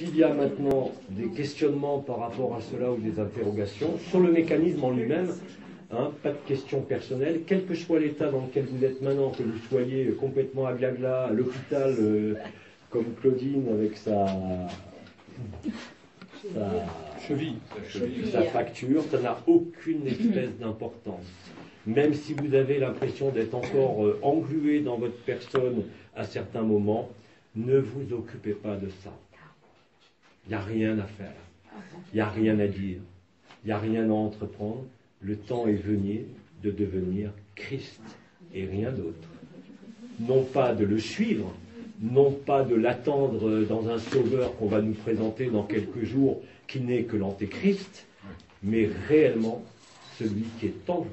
s'il y a maintenant des questionnements par rapport à cela ou des interrogations, sur le mécanisme en lui-même, hein, pas de questions personnelles, quel que soit l'état dans lequel vous êtes maintenant, que vous soyez complètement à glagla, à l'hôpital, euh, comme Claudine avec sa, cheville, sa facture, ça n'a aucune espèce d'importance. Même si vous avez l'impression d'être encore euh, englué dans votre personne à certains moments, ne vous occupez pas de ça. Il n'y a rien à faire. Il n'y a rien à dire. Il n'y a rien à entreprendre. Le temps est venu de devenir Christ et rien d'autre. Non pas de le suivre, non pas de l'attendre dans un sauveur qu'on va nous présenter dans quelques jours, qui n'est que l'antéchrist, mais réellement celui qui est en vous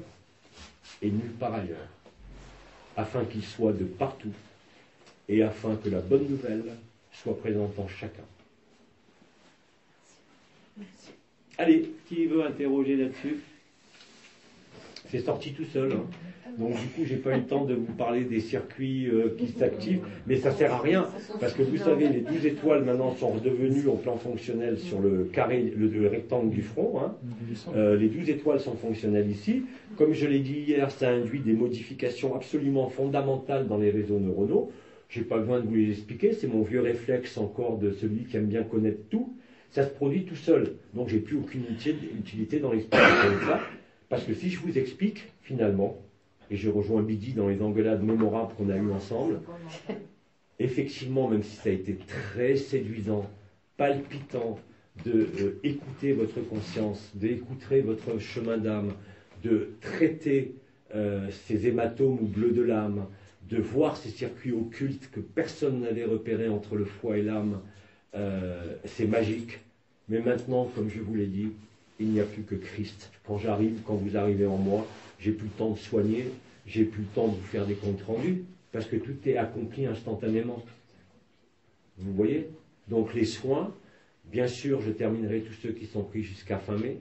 et nulle part ailleurs, afin qu'il soit de partout et afin que la bonne nouvelle soit présente en chacun. Allez, qui veut interroger là-dessus? C'est sorti tout seul. Hein. Donc du coup, j'ai pas eu le temps de vous parler des circuits euh, qui s'activent, mais ça sert à rien parce que vous savez, les 12 étoiles maintenant sont redevenues en plan fonctionnel sur le carré, le, rectangle du front. Hein. Euh, les 12 étoiles sont fonctionnelles ici. Comme je l'ai dit hier, ça induit des modifications absolument fondamentales dans les réseaux neuronaux. J'ai pas besoin de vous les expliquer, c'est mon vieux réflexe encore de celui qui aime bien connaître tout. Ça se produit tout seul, donc j'ai plus aucune utilité dans l'explication de ça, parce que si je vous explique, finalement, et je rejoins Bidi dans les engueulades mémorables qu'on a eues ensemble. Effectivement, même si ça a été très séduisant, palpitant, de euh, écouter votre conscience, d'écouter votre chemin d'âme, de traiter euh, ces hématomes ou bleus de l'âme, de voir ces circuits occultes que personne n'avait repérés entre le foie et l'âme, euh, c'est magique. Mais maintenant, comme je vous l'ai dit, il n'y a plus que Christ. Quand j'arrive, quand vous arrivez en moi, j'ai plus le temps de soigner, j'ai plus le temps de vous faire des comptes rendus, parce que tout est accompli instantanément. Vous voyez? Donc les soins, bien sûr, je terminerai tous ceux qui sont pris jusqu'à fin mai,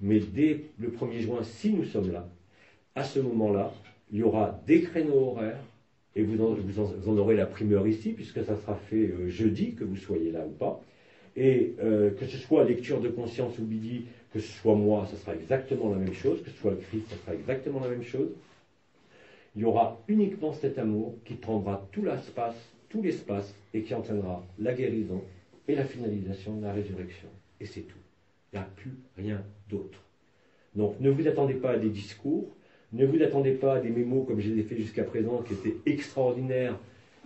mais dès le 1er juin, si nous sommes là, à ce moment-là, il y aura des créneaux horaires, et vous en, aurez la primeur ici, puisque ça sera fait euh, jeudi, que vous soyez là ou pas. Et euh, que ce soit lecture de conscience ou bidi, que ce soit moi, ce sera exactement la même chose, que ce soit le Christ, ce sera exactement la même chose. Il y aura uniquement cet amour qui prendra tout l'espace, tout l'espace et qui entraînera la guérison et la finalisation de la résurrection. Et c'est tout. Il n'y a plus rien d'autre. Donc ne vous attendez pas à des discours, ne vous attendez pas à des mémos comme je les ai fait jusqu'à présent qui étaient extraordinaires,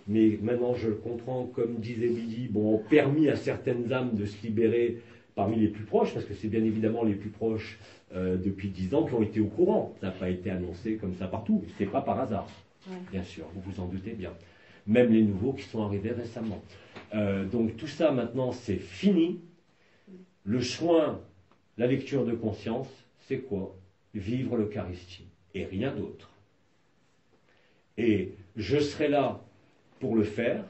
mais maintenant je le comprends, comme disait Bidi, bon, ont permis à certaines âmes de se libérer parmi les plus proches, parce que c'est bien évidemment les plus proches euh, depuis dix ans qui ont été au courant. Ça n'a pas été annoncé comme ça partout. Ce n'est pas par hasard, bien sûr, vous vous en doutez bien. Même les nouveaux qui sont arrivés récemment. Euh, donc tout ça maintenant, c'est fini. Le soin, la lecture de conscience, c'est quoi? Vivre l'Eucharistie et rien d'autre. Et je serai là pour le faire,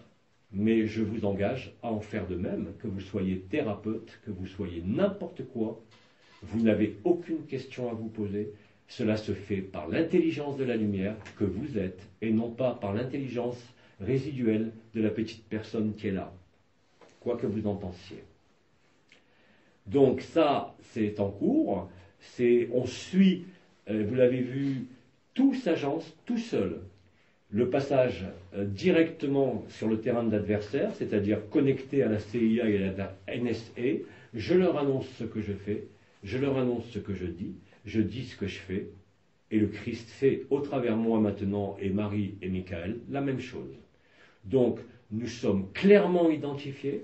mais je vous engage à en faire de même, que vous soyez thérapeute, que vous soyez n'importe quoi, vous n'avez aucune question à vous poser, cela se fait par l'intelligence de la lumière que vous êtes, et non pas par l'intelligence résiduelle de la petite personne qui est là, quoi que vous en pensiez. Donc ça, c'est en cours, on suit, vous l'avez vu, tout s'agence tout seul le passage euh, directement sur le terrain de l'adversaire, c'est-à-dire connecté à la CIA et à la NSA, je leur annonce ce que je fais, je leur annonce ce que je dis, je dis ce que je fais, et le Christ fait au travers moi maintenant et Marie et Michael la même chose. Donc nous sommes clairement identifiés,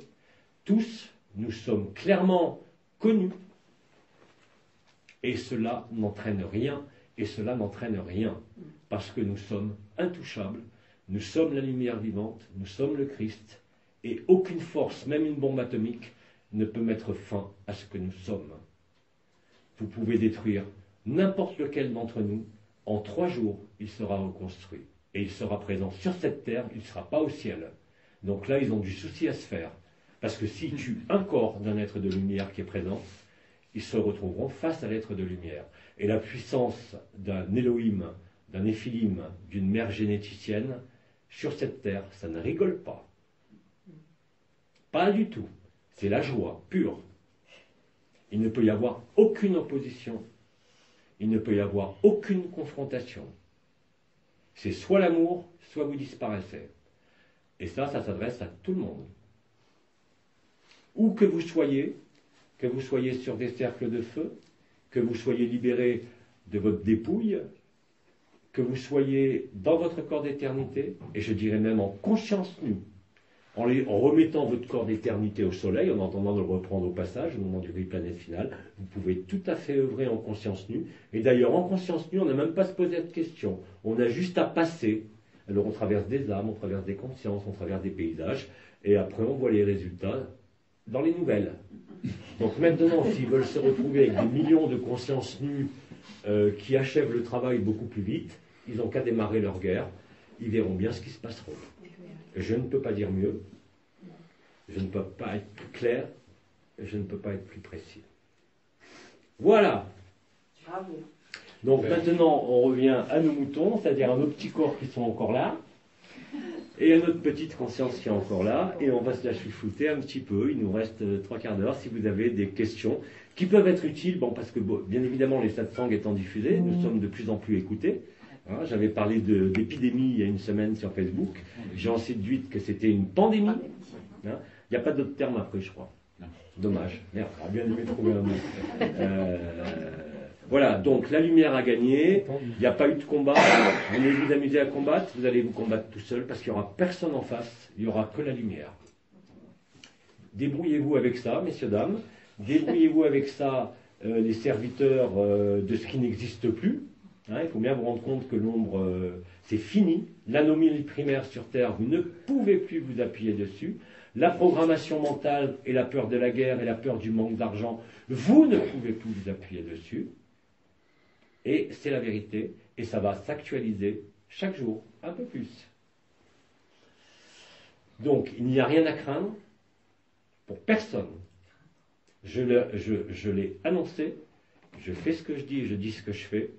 tous, nous sommes clairement connus, et cela n'entraîne rien, et cela n'entraîne rien parce que nous sommes intouchables, nous sommes la lumière vivante, nous sommes le Christ, et aucune force, même une bombe atomique, ne peut mettre fin à ce que nous sommes. Vous pouvez détruire n'importe lequel d'entre nous, en trois jours, il sera reconstruit. Et il sera présent sur cette terre, il ne sera pas au ciel. Donc là, ils ont du souci à se faire. Parce que s'ils tuent un corps d'un être de lumière qui est présent, ils se retrouveront face à l'être de lumière. Et la puissance d'un Elohim d'un éphilim, d'une mère généticienne, sur cette terre, ça ne rigole pas. Pas du tout. C'est la joie pure. Il ne peut y avoir aucune opposition. Il ne peut y avoir aucune confrontation. C'est soit l'amour, soit vous disparaissez. Et ça, ça s'adresse à tout le monde. Où que vous soyez, que vous soyez sur des cercles de feu, que vous soyez libéré de votre dépouille, que vous soyez dans votre corps d'éternité, et je dirais même en conscience nue, en, remettant votre corps d'éternité au soleil, en entendant de le reprendre au passage, au moment du planète final, vous pouvez tout à fait œuvrer en conscience nue. Et d'ailleurs, en conscience nue, on n'a même pas à se poser de questions. On a juste à passer. Alors on traverse des âmes, on traverse des consciences, on traverse des paysages, et après on voit les résultats dans les nouvelles. Donc maintenant, s'ils veulent se retrouver avec des millions de consciences nues euh, qui achèvent le travail beaucoup plus vite, ils n'ont qu'à démarrer leur guerre. Ils verront bien ce qui se passera. Je ne peux pas dire mieux. Je ne peux pas être plus clair. Je ne peux pas être plus précis. Voilà. Donc maintenant, on revient à nos moutons, c'est-à-dire à nos petits corps qui sont encore là, et à notre petite conscience qui est encore là, et on va se la chouchouter un petit peu. Il nous reste euh, trois quarts d'heure si vous avez des questions qui peuvent être utiles, bon, parce que bien évidemment, les satsangs étant diffusés, nous mmh. sommes de plus en plus écoutés. Hein, j'avais parlé d'épidémie il y a une semaine sur Facebook. J'ai ensuite dit que c'était une pandémie. Hein, il n'y a pas d'autre terme après, je crois. Dommage. Merde, j'aurais bien aimé trouver un mot. Euh, voilà, donc la lumière a gagné. Il n'y a pas eu de combat. Vous allez vous amuser à combattre. Vous allez vous combattre tout seul parce qu'il n'y aura personne en face. Il n'y aura que la lumière. Débrouillez-vous avec ça, messieurs, dames. Débrouillez-vous avec ça, euh, les serviteurs euh, de ce qui n'existe plus. Hein, il faut bien vous rendre compte que l'ombre, euh, c'est fini. L'anomalie primaire sur Terre, vous ne pouvez plus vous appuyer dessus. La programmation mentale et la peur de la guerre et la peur du manque d'argent, vous ne pouvez plus vous appuyer dessus. Et c'est la vérité. Et ça va s'actualiser chaque jour, un peu plus. Donc, il n'y a rien à craindre pour personne. Je l'ai annoncé, je fais ce que je dis je dis ce que je fais.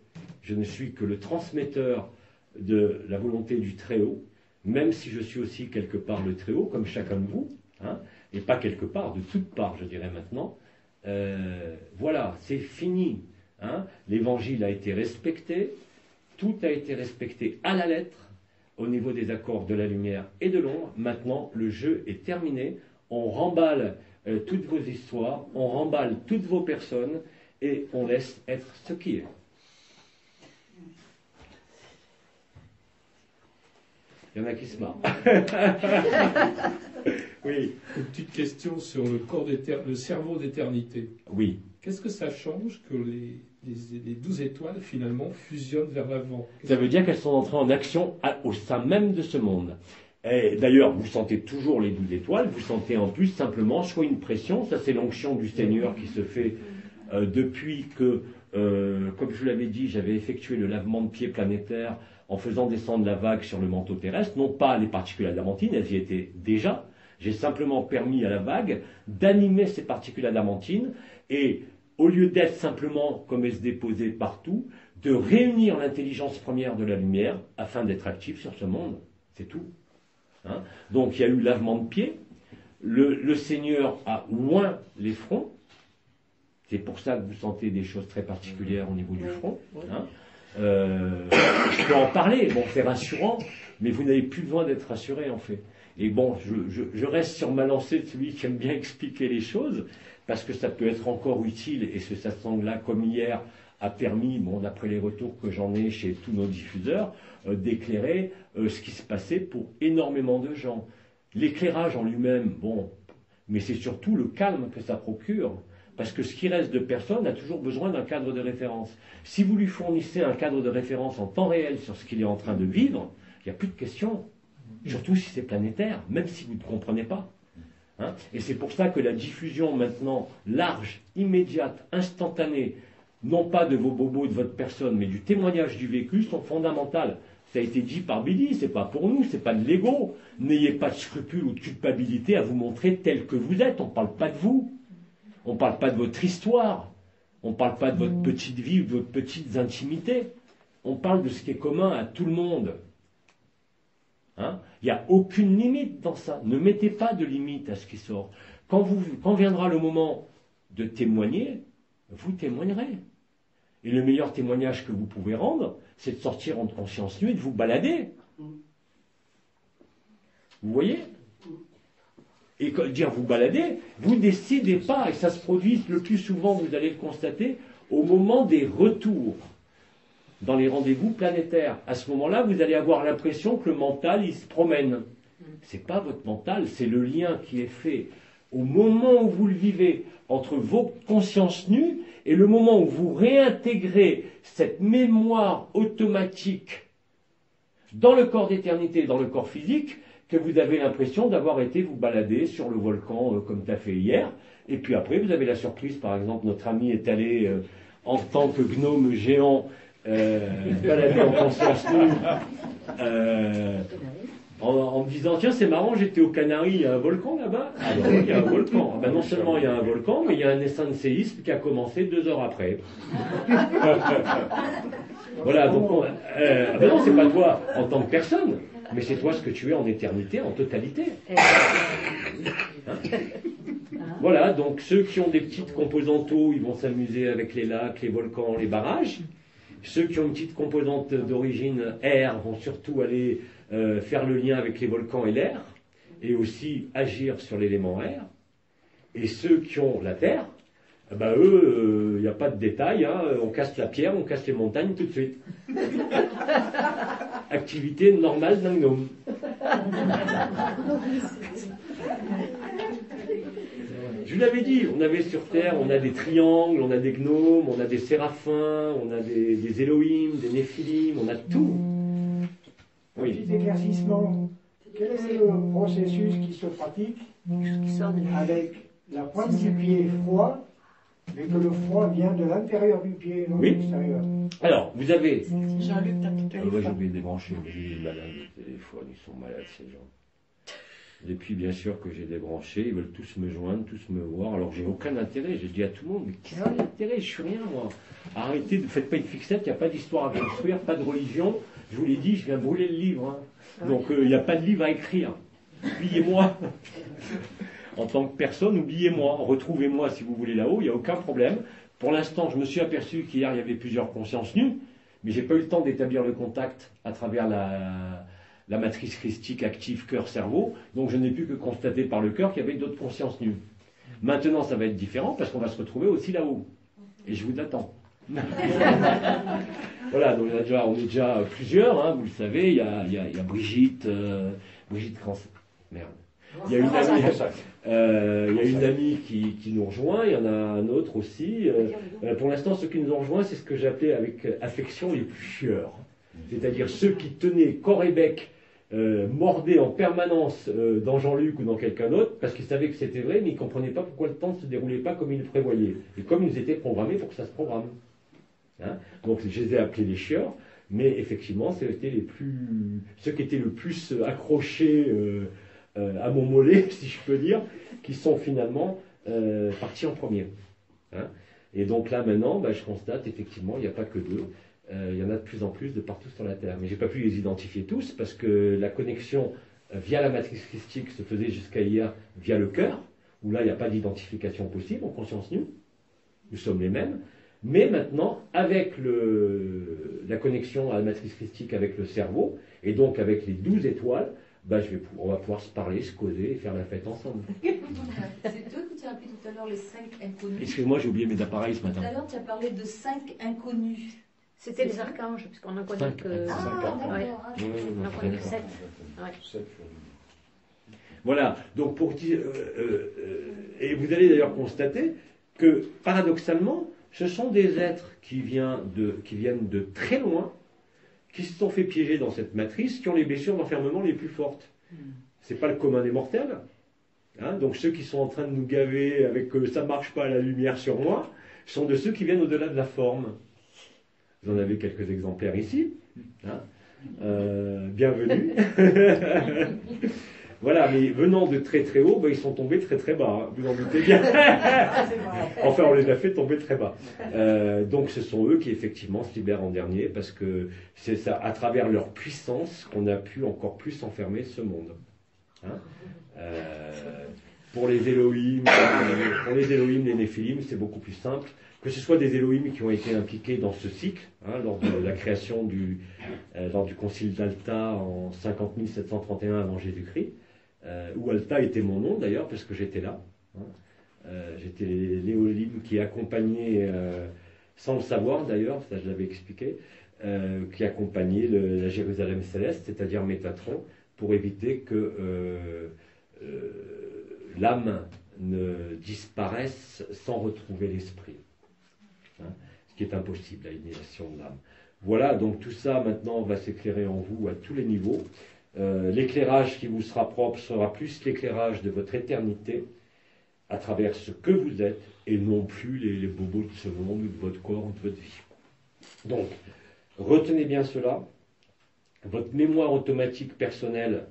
Je ne suis que le transmetteur de la volonté du Très-Haut, même si je suis aussi quelque part le Très-Haut, comme chacun de vous, hein, et pas quelque part, de toute part, je dirais maintenant. Euh, voilà, c'est fini. Hein. L'évangile a été respecté, tout a été respecté à la lettre au niveau des accords de la lumière et de l'ombre. Maintenant, le jeu est terminé. On remballe euh, toutes vos histoires, on remballe toutes vos personnes et on laisse être ce qui est. Il y en a qui se marrent. oui. Une petite question sur le, corps le cerveau d'éternité. Oui. Qu'est-ce que ça change que les, les, douze étoiles finalement fusionnent vers l'avant Ça veut dire qu'elles sont entrées en action au sein même de ce monde. Et d'ailleurs, vous sentez toujours les douze étoiles, vous sentez en plus simplement soit une pression, ça c'est l'onction du Seigneur qui se fait euh, depuis que, euh, comme je l'avais dit, j'avais effectué le lavement de pied planétaire en faisant descendre la vague sur le manteau terrestre, non pas les particules adamantines, elles y étaient déjà, j'ai simplement permis à la vague d'animer ces particules adamantines et au lieu d'être simplement comme se déposaient partout, de réunir l'intelligence première de la lumière afin d'être actif sur ce monde. C'est tout. Hein. Donc il y a eu lavement de pied. Le, Seigneur a oint les fronts. C'est pour ça que vous sentez des choses très particulières au niveau du front. Hein. Euh, je peux en parler, bon, c'est rassurant, mais vous n'avez plus besoin d'être rassuré en fait. Et bon, je, reste sur ma lancée de celui qui aime bien expliquer les choses, parce que ça peut être encore utile, et ce satsang-là, comme hier, a permis, bon, d'après les retours que j'en ai chez tous nos diffuseurs, euh, d'éclairer euh, ce qui se passait pour énormément de gens. L'éclairage en lui-même, bon, mais c'est surtout le calme que ça procure. Parce que ce qui reste de personne a toujours besoin d'un cadre de référence. Si vous lui fournissez un cadre de référence en temps réel sur ce qu'il est en train de vivre, il n'y a plus de questions. Surtout si c'est planétaire, même si vous ne comprenez pas. Hein. Et c'est pour ça que la diffusion maintenant large, immédiate, instantanée, non pas de vos bobos, de votre personne, mais du témoignage du vécu, sont fondamentales. Ça a été dit par Billy, c'est pas pour nous, c'est pas de l'ego. N'ayez pas de scrupules ou de culpabilité à vous montrer tel que vous êtes, on ne parle pas de vous. On ne parle pas de votre histoire. On ne parle pas de votre petite vie ou de votre petites intimités. On parle de ce qui est commun à tout le monde. Hein? Il n'y a aucune limite dans ça. Ne mettez pas de limite à ce qui sort. quand, viendra le moment de témoigner, vous témoignerez. Et le meilleur témoignage que vous pouvez rendre, c'est de sortir en conscience nue de vous balader. Vous voyez? Et dire vous balader, vous décidez pas, et ça se produit le plus souvent, vous allez le constater, au moment des retours dans les rendez-vous planétaires. À ce moment-là, vous allez avoir l'impression que le mental, il se promène. Ce n'est pas votre mental, c'est le lien qui est fait au moment où vous le vivez entre vos consciences nues et le moment où vous réintégrez cette mémoire automatique dans le corps d'éternité, dans le corps physique, que vous avez l'impression d'avoir été vous balader sur le volcan euh, comme tu as fait hier. Et puis après, vous avez la surprise, par exemple, notre ami est allé euh, en tant que gnome géant euh, balader en me disant tiens c'est marrant j'étais aux Canaries il y a un volcan là-bas. Ah ben il y a un volcan. Ben, non seulement il y a un volcan mais il y a un essaim de séisme qui a commencé deux heures après. Voilà donc euh, ah ben non c'est pas toi en tant que personne mais c'est toi ce que tu es en éternité en totalité. Hein voilà donc ceux qui ont des petites composantes eau ils vont s'amuser avec les lacs les volcans les barrages ceux qui ont une petite composante d'origine air vont surtout aller euh, faire le lien avec les volcans et l'air, et aussi agir sur l'élément air. Et ceux qui ont la terre, eh ben eux, il euh, n'y a pas de détail, hein, on casse la pierre, on casse les montagnes tout de suite. Activité normale d'un gnome. Je vous l'avais dit, on avait sur Terre, on a des triangles, on a des gnomes, on a des séraphins, on a des, des Elohim, des Néphilim, on a tout. Oui. Petit éclaircissement. Quel est le processus qui se pratique avec la pointe du pied froid, mais que le froid vient de l'intérieur du pied, non de l'extérieur Alors, vous avez. Jean-Luc, t'as tout ah, Moi, j'ai oublié de débrancher, j'ai des malades de téléphone, ils sont malades, ces gens. Depuis, bien sûr, que j'ai débranché, ils veulent tous me joindre, tous me voir. Alors, j'ai aucun intérêt. J'ai dit à tout le monde, mais quel intérêt? Je suis rien, moi. Arrêtez, ne faites pas une fixette, il n'y a pas d'histoire à construire, pas de religion. Je vous l'ai dit, je viens brûler le livre. Hein. Ah Donc euh, il n'y a pas de livre à écrire. Oubliez-moi. en tant que personne, oubliez-moi. Retrouvez-moi si vous voulez là-haut, il n'y a aucun problème. Pour l'instant, je me suis aperçu qu'hier, il y avait plusieurs consciences nues, mais je n'ai pas eu le temps d'établir le contact à travers la, la matrice christique active cœur-cerveau. Donc je n'ai pu que constater par le cœur qu'il y avait d'autres consciences nues. Maintenant, ça va être différent parce qu'on va se retrouver aussi là-haut. Et je vous attends. voilà, donc on, déjà, on est déjà plusieurs, hein, vous le savez. Il y a, il y a, Brigitte, euh, Brigitte Merde. Il y a une amie, euh, il y a une amie qui, qui, nous rejoint, il y en a un autre aussi. Euh, pour l'instant, ceux qui nous ont rejoints, c'est ce que j'appelais avec affection les plus chieurs. C'est-à-dire ceux qui tenaient corps et bec mordaient en permanence dans Jean-Luc ou dans quelqu'un d'autre, parce qu'ils savaient que c'était vrai, mais ils ne comprenaient pas pourquoi le temps ne se déroulait pas comme ils le prévoyaient. Et comme ils étaient programmés pour que ça se programme. Hein. Donc je les ai appelés les chieurs, mais effectivement, c'était les plus, ceux qui étaient le plus accrochés euh, euh, à mon mollet, si je peux dire, qui sont finalement euh, partis en premier. Hein. Et donc là maintenant, bah, je constate effectivement, il n'y a pas que deux. Il y en a de plus en plus de partout sur la Terre. Mais je n'ai pas pu les identifier tous parce que la connexion via la matrice christique se faisait jusqu'à hier via le cœur, où là il n'y a pas d'identification possible en conscience nue. Nous sommes les mêmes. Mais maintenant, avec la connexion à la matrice christique avec le cerveau, et donc avec les douze étoiles, bah, je vais, on va pouvoir se parler, se causer et faire la fête ensemble. C'est toi qui tu as appelé tout à l'heure les cinq inconnus. Excuse-moi, j'ai oublié mes appareils ce matin. Tout à l'heure, tu as parlé de cinq inconnus. C'était les archanges, puisqu'on en connaît que. Ah, On en connaît que sept. Voilà, donc pour dire. Euh, euh, euh, et vous allez d'ailleurs constater que, paradoxalement, ce sont des êtres qui, viennent de, très loin, qui se sont fait piéger dans cette matrice, qui ont les blessures d'enfermement les plus fortes. Ce n'est pas le commun des mortels. Hein. donc ceux qui sont en train de nous gaver avec que ça ne marche pas la lumière sur moi, sont de ceux qui viennent au-delà de la forme. Vous en avez quelques exemplaires ici. Hein. Euh, bienvenue. Voilà, mais venant de très très haut, ben, ils sont tombés très très bas, hein. vous en doutez bien. enfin, on les a fait tomber très bas. Euh, donc ce sont eux qui effectivement se libèrent en dernier, parce que c'est ça, à travers leur puissance, qu'on a pu encore plus enfermer ce monde. Hein. Euh, pour les Elohim, pour les Elohim, les Néphilim, c'est beaucoup plus simple. Que ce soit des Elohim qui ont été impliqués dans ce cycle, hein, lors de la création du, euh, lors du concile d'Alta en 50 731 avant Jésus-Christ, euh, où Alta était mon nom d'ailleurs, parce que j'étais là. Hein. j'étais l'Elohim qui accompagnait, sans le savoir d'ailleurs, ça je l'avais expliqué, qui accompagnait la Jérusalem céleste, c'est-à-dire Métatron, pour éviter que l'âme ne disparaisse sans retrouver l'esprit. Hein, ce qui est impossible, la inhalation de l'âme. Voilà, donc tout ça maintenant va s'éclairer en vous à tous les niveaux. Euh, l'éclairage qui vous sera propre sera plus l'éclairage de votre éternité à travers ce que vous êtes et non plus les, bobos de ce monde ou de votre corps ou de votre vie. Donc, retenez bien cela. Votre mémoire automatique personnelle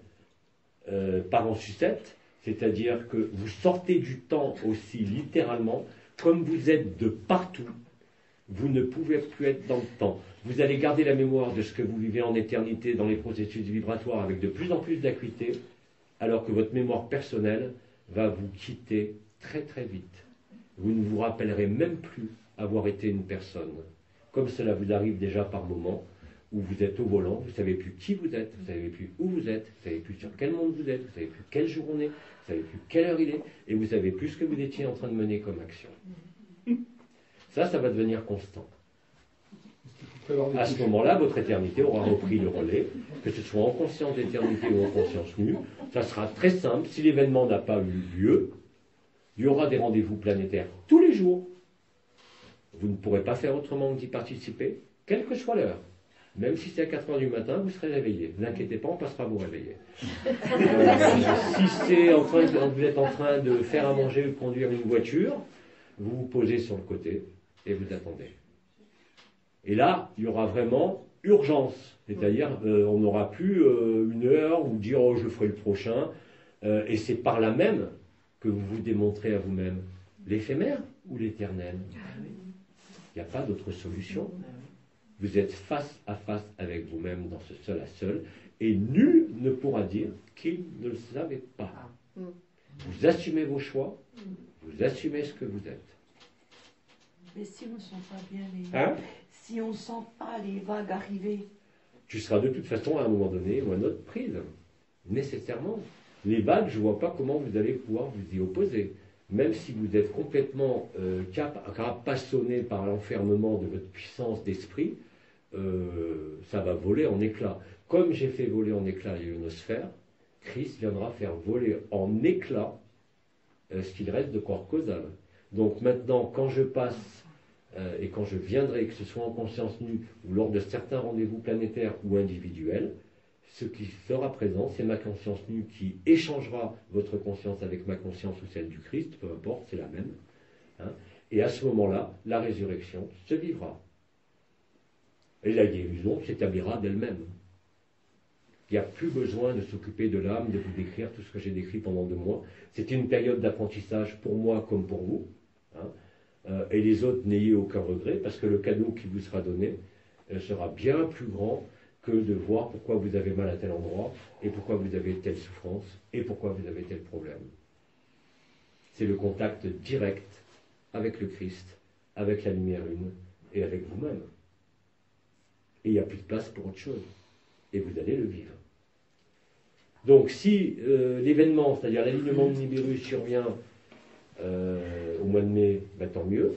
euh, part en sucette c'est-à-dire que vous sortez du temps aussi littéralement, comme vous êtes de partout, vous ne pouvez plus être dans le temps. Vous allez garder la mémoire de ce que vous vivez en éternité dans les processus vibratoires avec de plus en plus d'acuité, alors que votre mémoire personnelle va vous quitter très très vite. Vous ne vous rappellerez même plus avoir été une personne, comme cela vous arrive déjà par moments, où vous êtes au volant, vous ne savez plus qui vous êtes, vous ne savez plus où vous êtes, vous ne savez plus sur quel monde vous êtes, vous ne savez plus quelle journée, vous ne savez plus quelle heure il est, et vous savez plus ce que vous étiez en train de mener comme action. Ça, ça va devenir constant. À ce moment-là, votre éternité aura repris le relais, que ce soit en conscience d'éternité ou en conscience nue. Ça sera très simple. Si l'événement n'a pas eu lieu, il y aura des rendez-vous planétaires tous les jours. Vous ne pourrez pas faire autrement que d'y participer, quelle que soit l'heure. Même si c'est à 4 heures du matin, vous serez réveillé. Ne vous inquiétez pas, on passera vous réveiller. si c'est en train, vous êtes en train de faire à manger ou de conduire une voiture, vous vous posez sur le côté et vous attendez. Et là, il y aura vraiment urgence. C'est-à-dire, euh, on n'aura plus euh, une heure ou dire oh, je ferai le prochain. Euh, et c'est par là même que vous vous démontrez à vous-même l'éphémère ou l'éternel. Il n'y a pas d'autre solution. Vous êtes face à face avec vous-même dans ce seul à seul, et nul ne pourra dire qu'il ne le savait pas. Ah. Vous assumez vos choix, vous assumez ce que vous êtes. Mais si on ne sent pas bien les... Hein si on sent pas les vagues arriver... Tu seras de toute façon à un moment donné ou à un autre prise. Nécessairement. Les vagues, je ne vois pas comment vous allez pouvoir vous y opposer même si vous êtes complètement euh, par l'enfermement de votre puissance d'esprit, euh, ça va voler en éclats. Comme j'ai fait voler en éclats l'ionosphère, Christ viendra faire voler en éclats euh, ce qu'il reste de corps causal. Donc maintenant, quand je passe euh, et quand je viendrai, que ce soit en conscience nue ou lors de certains rendez-vous planétaires ou individuels, ce qui sera présent, c'est ma conscience nue qui échangera votre conscience avec ma conscience ou celle du Christ, peu importe, c'est la même. Hein. et à ce moment-là, la résurrection se vivra. Et la guérison s'établira d'elle-même. Il n'y a plus besoin de s'occuper de l'âme, de vous décrire tout ce que j'ai décrit pendant deux mois. C'était une période d'apprentissage pour moi comme pour vous. Hein. Euh, et les autres, n'ayez aucun regret, parce que le cadeau qui vous sera donné euh, sera bien plus grand que de voir pourquoi vous avez mal à tel endroit, et pourquoi vous avez telle souffrance, et pourquoi vous avez tel problème. C'est le contact direct avec le Christ, avec la lumière une, et avec vous-même et il n'y a plus de place pour autre chose. Et vous allez le vivre. Donc si euh, l'événement, c'est-à-dire l'alignement de Nibiru survient euh, au mois de mai, ben, tant mieux.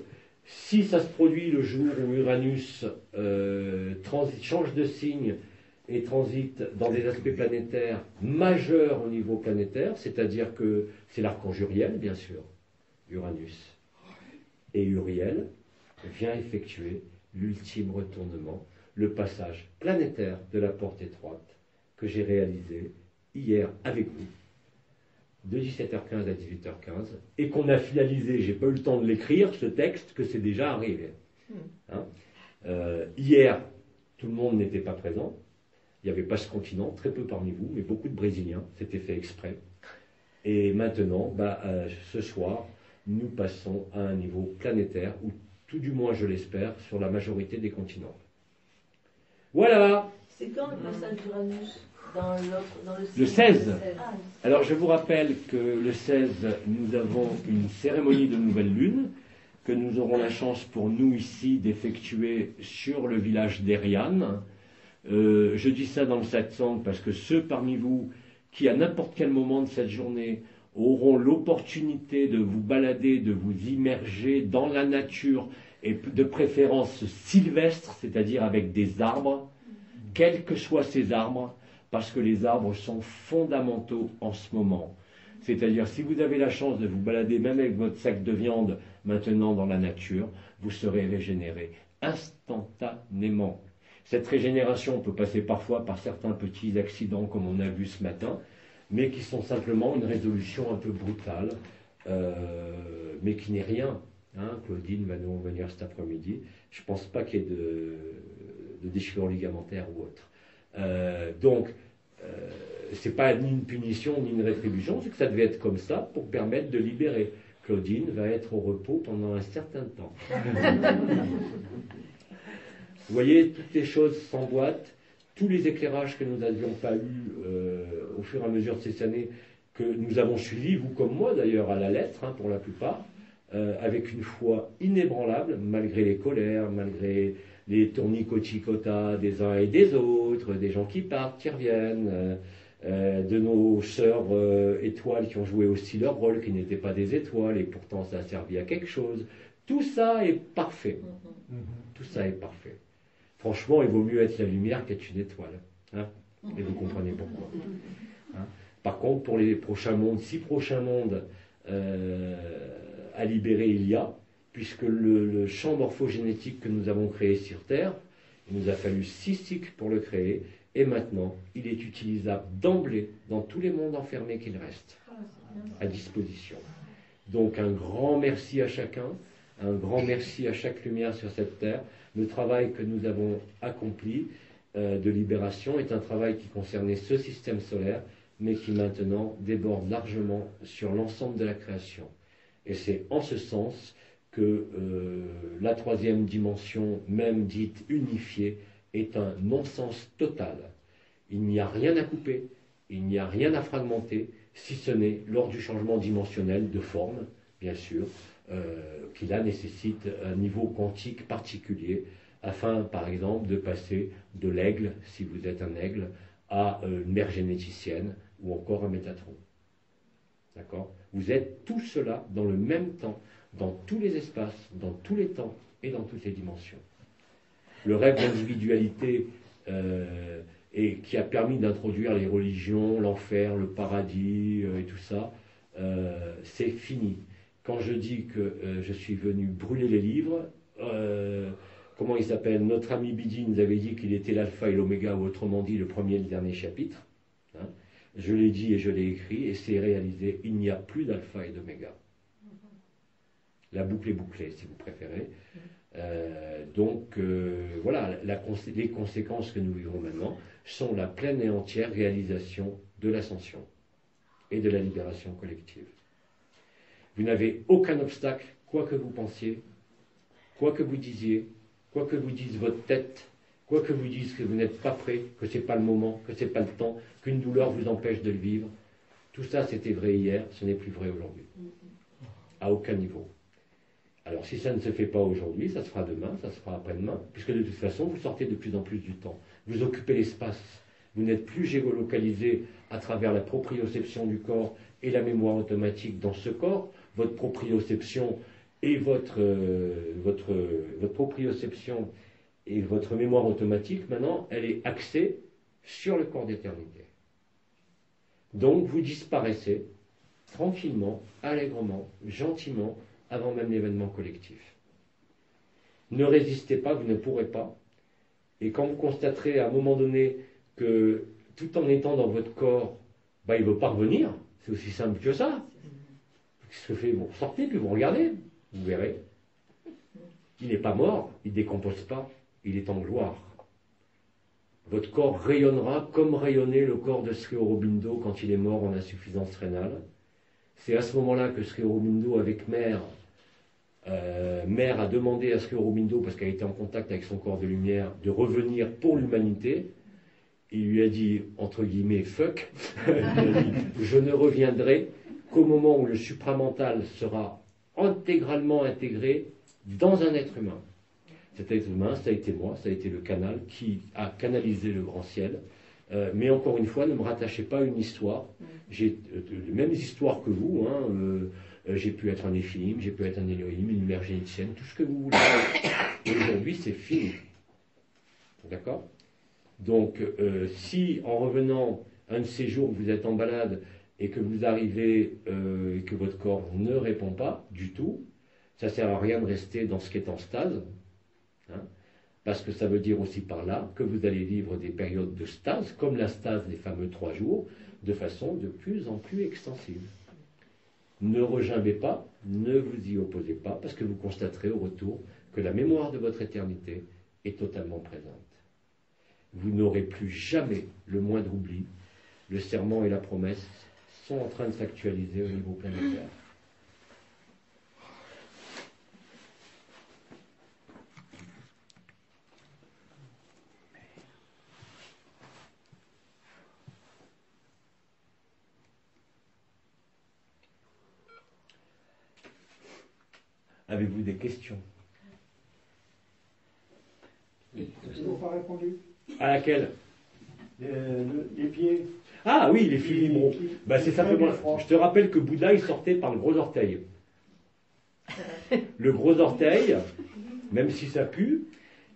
Si ça se produit le jour où Uranus euh, change de signe et transite dans des aspects planétaires majeurs au niveau planétaire, c'est-à-dire que c'est l'archange Uriel, bien sûr, Uranus, et Uriel vient effectuer l'ultime retournement le passage planétaire de la porte étroite que j'ai réalisé hier avec vous, de 17h15 à 18h15, et qu'on a finalisé, j'ai pas eu le temps de l'écrire, ce texte, que c'est déjà arrivé. Hmm. Hein. Euh, hier, tout le monde n'était pas présent, il n'y avait pas ce continent, très peu parmi vous, mais beaucoup de Brésiliens, c'était fait exprès. Et maintenant, bah, euh, ce soir, nous passons à un niveau planétaire, ou tout du moins je l'espère, sur la majorité des continents. Voilà. C'est quand le passage d'Uranus? Dans, l'autre- dans le, Le 16. Ah, Alors je vous rappelle que le 16, nous avons une cérémonie de nouvelle lune que nous aurons la chance pour nous ici d'effectuer sur le village d'Erian. Euh, je dis ça dans le satsang parce que ceux parmi vous qui à n'importe quel moment de cette journée auront l'opportunité de vous balader, de vous immerger dans la nature et de préférence sylvestre, c'est-à-dire avec des arbres, quels que soient ces arbres, parce que les arbres sont fondamentaux en ce moment. C'est-à-dire, si vous avez la chance de vous balader même avec votre sac de viande maintenant dans la nature, vous serez régénéré instantanément. Cette régénération peut passer parfois par certains petits accidents comme on a vu ce matin, mais qui sont simplement une résolution un peu brutale, euh, mais qui n'est rien. Hein. Claudine va nous revenir cet après-midi. Je ne pense pas qu'il y ait de, de déchirure ligamentaire ou autre. Euh, donc, c'est pas ni une punition ni une rétribution, c'est que ça devait être comme ça pour permettre de libérer. Claudine va être au repos pendant un certain temps. Vous voyez, toutes les choses s'emboîtent, tous les éclairages que nous n'avions pas eus euh, au fur et à mesure de ces années, que nous avons suivis, vous comme moi d'ailleurs, à la lettre, hein, pour la plupart, euh, avec une foi inébranlable, malgré les colères, malgré les tournicots-chicotas des uns et des autres, des gens qui partent, qui reviennent, euh, euh, de nos sœurs euh, étoiles qui ont joué aussi leur rôle, qui n'étaient pas des étoiles, et pourtant ça a servi à quelque chose. Tout ça est parfait. Tout ça est parfait. Franchement, il vaut mieux être la lumière qu'être une étoile. hein. et vous comprenez pourquoi. Hein. Par contre, pour les prochains mondes, six prochains mondes euh, à libérer, il y a, puisque le, le champ morphogénétique que nous avons créé sur Terre, il nous a fallu six cycles pour le créer, et maintenant, il est utilisable d'emblée dans tous les mondes enfermés qu'il reste à disposition. Donc un grand merci à chacun, un grand merci à chaque lumière sur cette terre. Le travail que nous avons accompli euh, de libération est un travail qui concernait ce système solaire, mais qui maintenant déborde largement sur l'ensemble de la création. Et c'est en ce sens que euh, la troisième dimension, même dite unifiée, est un non-sens total. Il n'y a rien à couper, il n'y a rien à fragmenter, si ce n'est lors du changement dimensionnel de forme, bien sûr, euh, qui là nécessite un niveau quantique particulier, afin par exemple de passer de l'aigle, si vous êtes un aigle, à euh, une mère généticienne ou encore un métatron. D'accord? Vous êtes tout cela dans le même temps, dans tous les espaces, dans tous les temps et dans toutes les dimensions. Le rêve d'individualité euh, et qui a permis d'introduire les religions, l'enfer, le paradis euh, et tout ça, euh, c'est fini. Quand je dis que je suis venu brûler les livres, comment il s'appelle Notre ami Bidi nous avait dit qu'il était l'alpha et l'oméga, ou autrement dit le premier et le dernier chapitre. hein. Je l'ai dit et je l'ai écrit, et c'est réalisé. Il n'y a plus d'alpha et d'oméga. La boucle est bouclée, si vous préférez. Euh, donc euh, voilà, les conséquences que nous vivons maintenant sont la pleine et entière réalisation de l'ascension et de la libération collective. Vous n'avez aucun obstacle, quoi que vous pensiez, quoi que vous disiez, quoi que vous dise votre tête, quoi que vous dise que vous n'êtes pas prêt, que ce n'est pas le moment, que ce n'est pas le temps, qu'une douleur vous empêche de le vivre. Tout ça, c'était vrai hier, ce n'est plus vrai aujourd'hui. À aucun niveau. Alors si ça ne se fait pas aujourd'hui, ça se fera demain, ça se fera après-demain, puisque de toute façon, vous sortez de plus en plus du temps. Vous occupez l'espace. Vous n'êtes plus géolocalisé à travers la proprioception du corps et la mémoire automatique dans ce corps. Votre proprioception et votre, euh, votre, votre proprioception et votre mémoire automatique, maintenant, elle est axée sur le corps d'éternité. Donc vous disparaissez tranquillement, allègrement, gentiment, avant même l'événement collectif. Ne résistez pas, vous ne pourrez pas. Et quand vous constaterez à un moment donné que tout en étant dans votre corps, bah, il veut pas revenir, c'est aussi simple que ça. Qu'est-ce que fait Vous sortez, puis vous regardez, vous verrez. Il n'est pas mort, il ne décompose pas, il est en gloire. Votre corps rayonnera comme rayonnait le corps de Sri Aurobindo quand il est mort en insuffisance rénale. C'est à ce moment-là que Sri Aurobindo, avec Mère, euh, Mère a demandé à Sri Aurobindo, parce qu'elle était en contact avec son corps de lumière, de revenir pour l'humanité. il lui a dit, entre guillemets, fuck, je ne reviendrai qu'au moment où le supramental sera intégralement intégré dans un être humain. Cet être humain, ça a été moi, ça a été le canal qui a canalisé le grand ciel. Euh, mais encore une fois, ne me rattachez pas à une histoire. J'ai euh, les mêmes histoires que vous. Hein, euh, j'ai pu être un Néphilim, j'ai pu être un Elohim, une mère génitienne, tout ce que vous voulez. aujourd'hui, c'est fini. D'accord? Donc, si en revenant un de ces jours, vous êtes en balade et que vous arrivez et que votre corps ne répond pas du tout, ça ne sert à rien de rester dans ce qui est en stase. Hein, parce que ça veut dire aussi par là que vous allez vivre des périodes de stase, comme la stase des fameux trois jours, de façon de plus en plus extensive. Ne regimbez pas, ne vous y opposez pas, parce que vous constaterez au retour que la mémoire de votre éternité est totalement présente. Vous n'aurez plus jamais le moindre oubli. Le serment et la promesse sont en train de s'actualiser au niveau planétaire. Avez-vous des questions? Toujours pas répondu. À laquelle? Les, pieds. Ah oui, les fils Bah, c'est simplement. Je te rappelle que Bouddha, il sortait par le gros orteil. Le gros orteil, même si ça pue,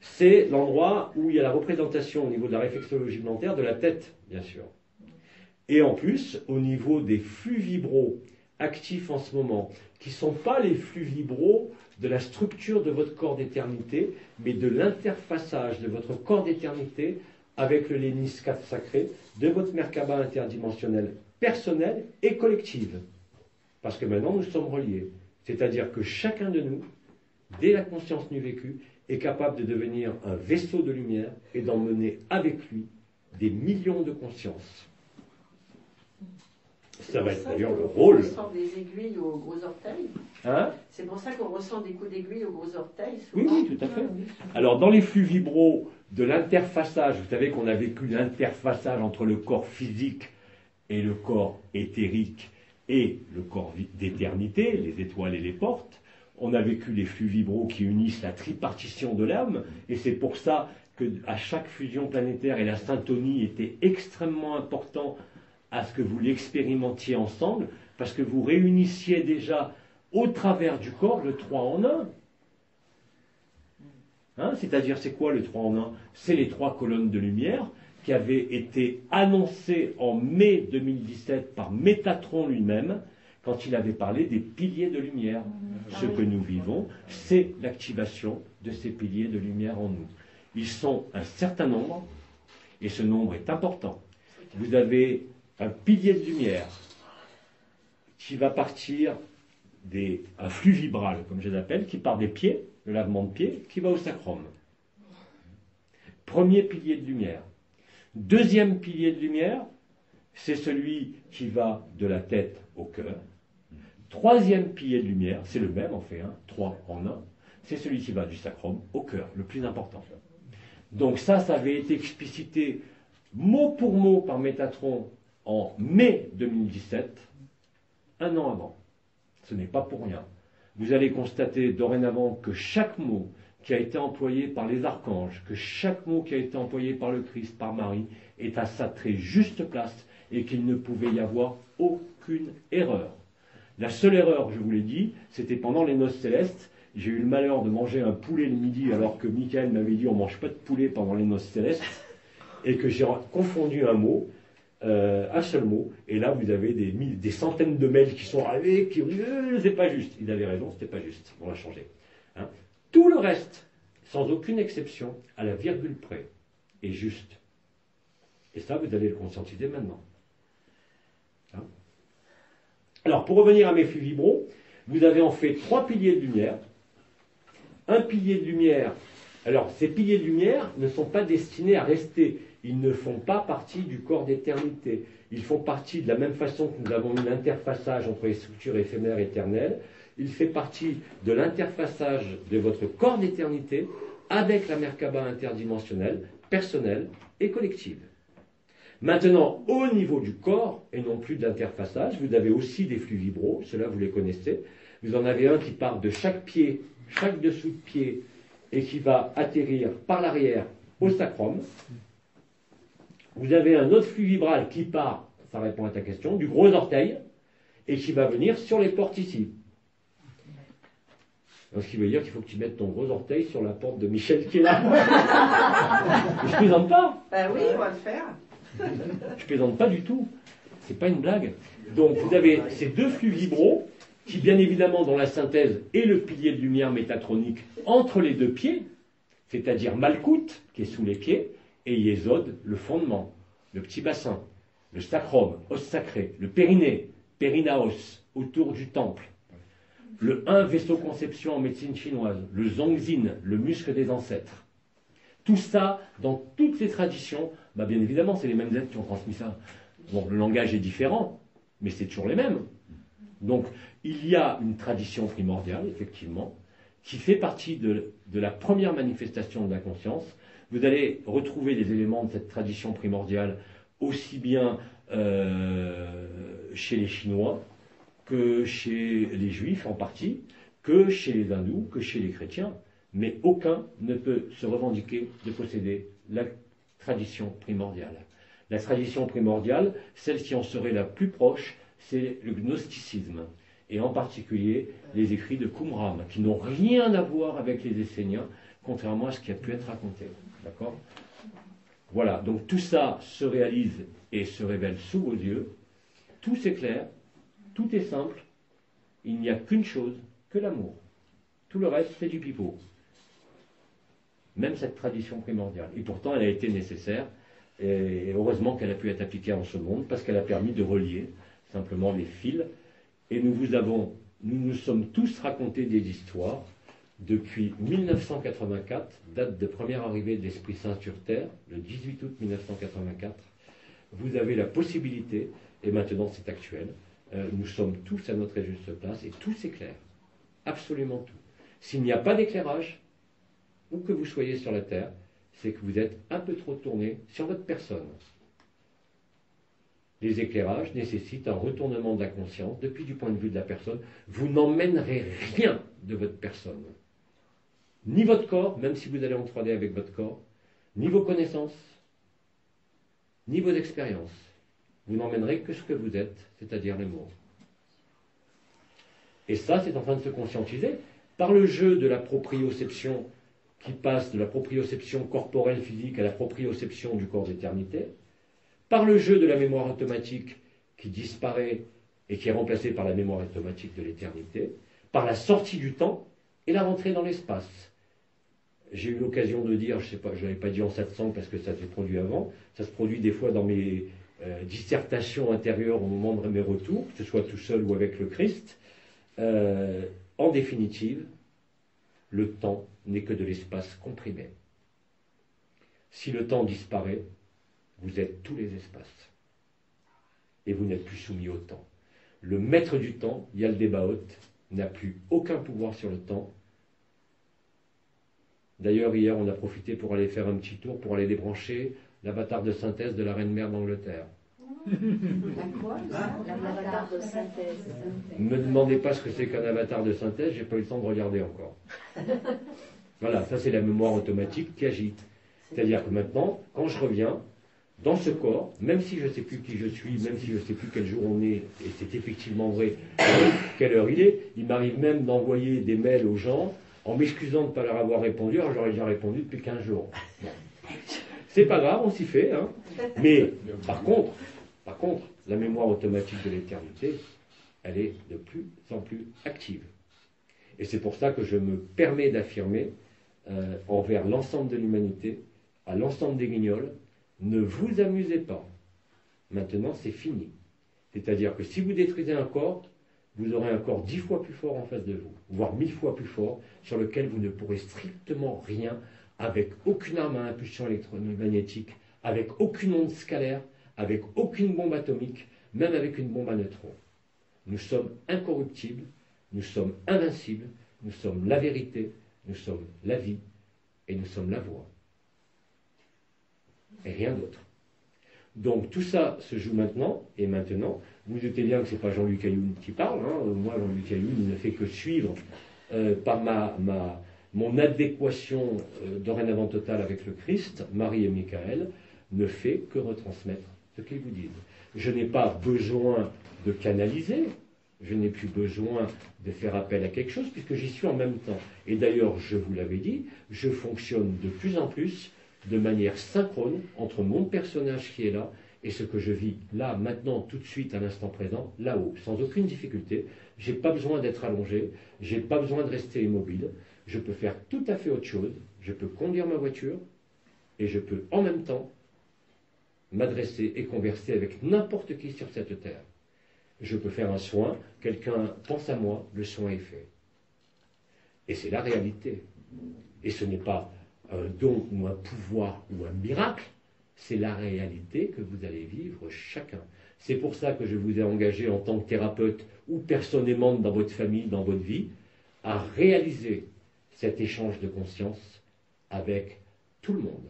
c'est l'endroit où il y a la représentation au niveau de la réflexologie plantaire de la tête, bien sûr. Et en plus, au niveau des flux vibraux actifs en ce moment, qui ne sont pas les flux vibraux de la structure de votre corps d'éternité, mais de l'interfaçage de votre corps d'éternité avec le lénis 4 sacré, de votre Merkaba interdimensionnel personnel et collective. Parce que maintenant nous sommes reliés. C'est-à-dire que chacun de nous, dès la conscience nue vécue, est capable de devenir un vaisseau de lumière et d'emmener avec lui des millions de consciences. Ça va être d'ailleurs le rôle. On ressent des aiguilles aux gros orteils. Hein C'est pour ça qu'on ressent des coups d'aiguille aux gros orteils. Oui, oui, tout à fait. Alors, dans les flux vibraux de l'interfaçage, vous savez qu'on a vécu l'interfaçage entre le corps physique et le corps éthérique et le corps d'éternité, les étoiles et les portes. On a vécu les flux vibraux qui unissent la tripartition de l'âme, et c'est pour ça que à chaque fusion planétaire et la syntonie était extrêmement important à ce que vous l'expérimentiez ensemble, parce que vous réunissiez déjà au travers du corps le 3 en 1. Hein, c'est-à-dire, c'est quoi le 3 en 1 C'est les trois colonnes de lumière qui avaient été annoncées en mai 2017 par Métatron lui-même, quand il avait parlé des piliers de lumière. Ce que nous vivons, c'est l'activation de ces piliers de lumière en nous. Ils sont un certain nombre, et ce nombre est important. Vous avez un pilier de lumière qui va partir des, flux vibral, comme je l'appelle, qui part des pieds, le lavement de pieds, qui va au sacrum. Premier pilier de lumière. Deuxième pilier de lumière, c'est celui qui va de la tête au cœur. Troisième pilier de lumière, c'est le même en fait, trois en un, c'est celui qui va du sacrum au cœur, le plus important. Donc ça, ça avait été explicité mot pour mot par Métatron en mai 2017, un an avant. Ce n'est pas pour rien. Vous allez constater dorénavant que chaque mot qui a été employé par les archanges, que chaque mot qui a été employé par le Christ, par Marie, est à sa très juste place et qu'il ne pouvait y avoir aucune erreur. La seule erreur, je vous l'ai dit, c'était pendant les noces célestes. J'ai eu le malheur de manger un poulet le midi alors que Michael m'avait dit on mange pas de poulet pendant les noces célestes et que j'ai confondu un mot euh, un seul mot, et là vous avez des, centaines de mails qui sont arrivés, qui dit euh, c'est pas juste. Il avait raison, c'était pas juste. On va changer. Hein. Tout le reste, sans aucune exception, à la virgule près, est juste. Et ça, vous allez le conscientiser maintenant. Hein. Alors, pour revenir à mes flux vibraux, vous avez en fait trois piliers de lumière. Un pilier de lumière. Alors, ces piliers de lumière ne sont pas destinés à rester ils ne font pas partie du corps d'éternité. Ils font partie de la même façon que nous avons eu l'interfaçage entre les structures éphémères et éternelles. Il fait partie de l'interfaçage de votre corps d'éternité avec la Merkaba interdimensionnelle, personnelle et collective. Maintenant, au niveau du corps, et non plus de l'interfaçage, vous avez aussi des flux vibraux, cela vous les connaissez. Vous en avez un qui part de chaque pied, chaque dessous de pied, et qui va atterrir par l'arrière au sacrum. Vous avez un autre flux vibral qui part, ça répond à ta question, du gros orteil, et qui va venir sur les portes ici. Donc, ce qui veut dire qu'il faut que tu mettes ton gros orteil sur la porte de Michel qui est là. je plaisante pas. Ben oui, on va le faire. Je plaisante pas du tout. C'est pas une blague. Donc vous avez ces deux flux vibraux qui, bien évidemment, dans la synthèse, est le pilier de lumière métatronique entre les deux pieds, c'est-à-dire Malkout, qui est sous les pieds, et Yesod, le fondement, le petit bassin, le sacrum, os sacré, le périnée, périnaos, autour du temple, le 1 vaisseau conception en médecine chinoise, le zongzin, le muscle des ancêtres. Tout ça, dans toutes les traditions, bah bien évidemment, c'est les mêmes êtres qui ont transmis ça. Bon, le langage est différent, mais c'est toujours les mêmes. Donc, il y a une tradition primordiale, effectivement, qui fait partie de, la première manifestation de la conscience. Vous allez retrouver des éléments de cette tradition primordiale aussi bien euh, chez les Chinois que chez les Juifs en partie, que chez les Hindous, que chez les chrétiens. Mais aucun ne peut se revendiquer de posséder la tradition primordiale. La tradition primordiale, celle qui en serait la plus proche, c'est le gnosticisme, et en particulier les écrits de Qumran, qui n'ont rien à voir avec les Esséniens, contrairement à ce qui a pu être raconté. D'accord? Voilà, donc tout ça se réalise et se révèle sous vos yeux. Tout s'éclaire, tout est simple. Il n'y a qu'une chose, que l'amour. Tout le reste, c'est du pipeau. Même cette tradition primordiale. Et pourtant, elle a été nécessaire. Et heureusement qu'elle a pu être appliquée en ce monde, parce qu'elle a permis de relier simplement les fils. Et nous vous avons, nous nous sommes tous racontés des histoires depuis 1984, date de première arrivée de l'Esprit Saint sur Terre, le 18 août 1984. Vous avez la possibilité, et maintenant c'est actuel, euh, nous sommes tous à notre juste place et tout s'éclaire. Absolument tout. S'il n'y a pas d'éclairage, où que vous soyez sur la Terre, c'est que vous êtes un peu trop tourné sur votre personne les éclairages nécessitent un retournement de la conscience depuis du point de vue de la personne. Vous n'emmènerez rien de votre personne. Ni votre corps, même si vous allez en 3D avec votre corps, ni vos connaissances, ni vos expériences. Vous n'emmènerez que ce que vous êtes, c'est-à-dire l'amour. Et ça, c'est en train de se conscientiser par le jeu de la proprioception qui passe de la proprioception corporelle physique à la proprioception du corps d'éternité, par le jeu de la mémoire automatique qui disparaît et qui est remplacée par la mémoire automatique de l'éternité, par la sortie du temps et la rentrée dans l'espace. J'ai eu l'occasion de dire, je ne sais pas, je l'avais pas dit en 700 parce que ça s'est produit avant, ça se produit des fois dans mes euh, dissertations intérieures au moment de mes retours, que ce soit tout seul ou avec le Christ. Euh, en définitive, le temps n'est que de l'espace comprimé. Si le temps disparaît, vous êtes tous les espaces. Et vous n'êtes plus soumis au temps. Le maître du temps, Yal haute, n'a plus aucun pouvoir sur le temps. D'ailleurs, hier, on a profité pour aller faire un petit tour, pour aller débrancher l'avatar de synthèse de la reine-mère d'Angleterre. L'avatar de synthèse. Ne me demandez pas ce que c'est qu'un avatar de synthèse, j'ai pas eu le temps de regarder encore. Voilà, ça c'est la mémoire automatique qui agite. C'est-à-dire que maintenant, quand je reviens, dans ce corps, même si je ne sais plus qui je suis, même si je ne sais plus quel jour on est, et c'est effectivement vrai, quelle heure il est, il m'arrive même d'envoyer des mails aux gens en m'excusant de ne pas leur avoir répondu, alors j'aurais déjà répondu depuis 15 jours. C'est pas grave, on s'y fait. Hein. Mais par contre, par contre, la mémoire automatique de l'éternité, elle est de plus en plus active. Et c'est pour ça que je me permets d'affirmer euh, envers l'ensemble de l'humanité, à l'ensemble des guignols, ne vous amusez pas. Maintenant, c'est fini. C'est-à-dire que si vous détruisez un corps, vous aurez un corps dix fois plus fort en face de vous, voire mille fois plus fort, sur lequel vous ne pourrez strictement rien, avec aucune arme à impulsion électromagnétique, avec aucune onde scalaire, avec aucune bombe atomique, même avec une bombe à neutrons. Nous sommes incorruptibles, nous sommes invincibles, nous sommes la vérité, nous sommes la vie et nous sommes la voix et rien d'autre. Donc tout ça se joue maintenant, et maintenant, vous doutez bien que ce n'est pas Jean-Luc Ayoun qui parle, hein. moi Jean-Luc Ayoun ne fait que suivre euh, par ma, ma, mon adéquation euh, dorénavant totale avec le Christ, Marie et Michael, ne fait que retransmettre ce qu'ils vous disent. Je n'ai pas besoin de canaliser, je n'ai plus besoin de faire appel à quelque chose puisque j'y suis en même temps. Et d'ailleurs, je vous l'avais dit, je fonctionne de plus en plus de manière synchrone entre mon personnage qui est là et ce que je vis là, maintenant, tout de suite, à l'instant présent, là-haut, sans aucune difficulté. Je n'ai pas besoin d'être allongé, je n'ai pas besoin de rester immobile. Je peux faire tout à fait autre chose. Je peux conduire ma voiture et je peux en même temps m'adresser et converser avec n'importe qui sur cette terre. Je peux faire un soin, quelqu'un pense à moi, le soin est fait. Et c'est la réalité. Et ce n'est pas un don ou un pouvoir ou un miracle, c'est la réalité que vous allez vivre chacun. C'est pour ça que je vous ai engagé en tant que thérapeute ou personnellement dans votre famille, dans votre vie, à réaliser cet échange de conscience avec tout le monde.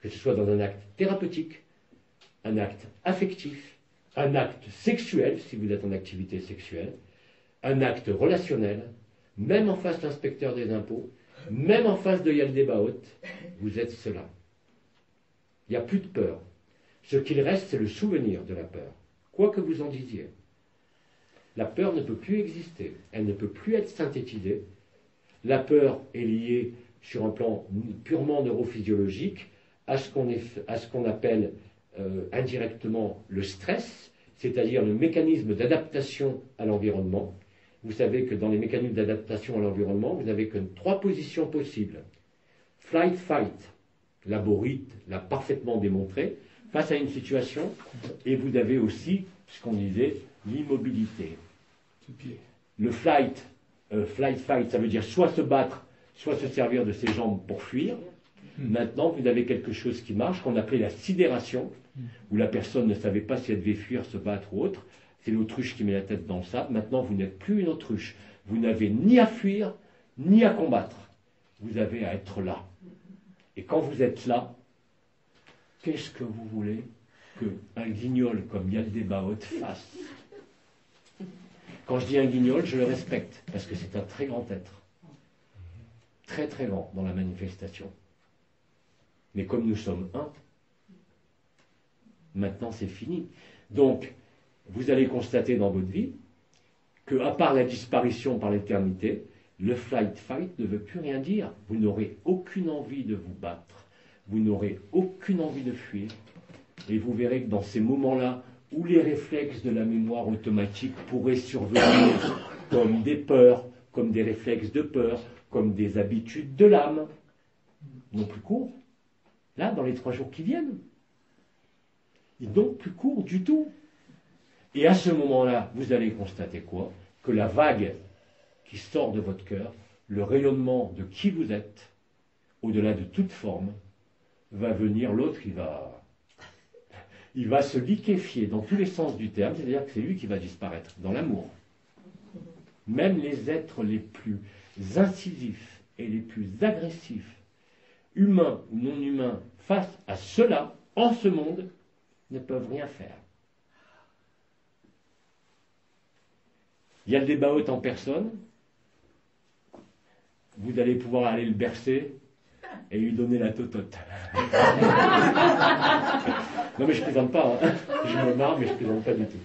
Que ce soit dans un acte thérapeutique, un acte affectif, un acte sexuel, si vous êtes en activité sexuelle, un acte relationnel, même en face d'inspecteur des impôts, même en face de Yaldébaot, vous êtes cela. Il n'y a plus de peur. Ce qu'il reste, c'est le souvenir de la peur, quoi que vous en disiez. La peur ne peut plus exister, elle ne peut plus être synthétisée. La peur est liée sur un plan purement neurophysiologique à ce qu'on appelle euh, indirectement le stress, c'est-à-dire le mécanisme d'adaptation à l'environnement. Vous savez que dans les mécanismes d'adaptation à l'environnement, vous n'avez que trois positions possibles. Flight, fight, Laborite l'a parfaitement démontré, face à une situation, et vous avez aussi, ce qu'on disait, l'immobilité. Le flight, euh, flight, fight, ça veut dire soit se battre, soit se servir de ses jambes pour fuir. Hmm. Maintenant, vous avez quelque chose qui marche, qu'on appelait la sidération, où la personne ne savait pas si elle devait fuir, se battre ou autre. C'est l'autruche qui met la tête dans le sable. Maintenant, vous n'êtes plus une autruche. Vous n'avez ni à fuir, ni à combattre. Vous avez à être là. Et quand vous êtes là, qu'est-ce que vous voulez qu'un guignol comme Yaldébaot fasse? Quand je dis un guignol, je le respecte, parce que c'est un très grand être. Très très grand dans la manifestation. Mais comme nous sommes un, Maintenant, c'est fini. Donc, vous allez constater dans votre vie que, à part la disparition par l'éternité, le flight fight ne veut plus rien dire. Vous n'aurez aucune envie de vous battre. Vous n'aurez aucune envie de fuir. Et vous verrez que dans ces moments-là, où les réflexes de la mémoire automatique pourraient survenir comme des peurs, comme des réflexes de peur, comme des habitudes de l'âme, non plus court. Là, dans les trois jours qui viennent, n'est donc plus court du tout. Et à ce moment-là, vous allez constater quoi? Que la vague qui sort de votre cœur, le rayonnement de qui vous êtes, au-delà de toute forme, va venir, l'autre, il va, il va se liquéfier dans tous les sens du terme, c'est-à-dire que c'est lui qui va disparaître, dans l'amour. Même les êtres les plus incisifs et les plus agressifs, humains ou non humains, face à cela, en ce monde, ne peuvent rien faire. Il y a le débat haute en personne. Vous allez pouvoir aller le bercer et lui donner la totote. non mais je ne plaisante pas. Hein. Je me marre, mais je ne plaisante pas du tout.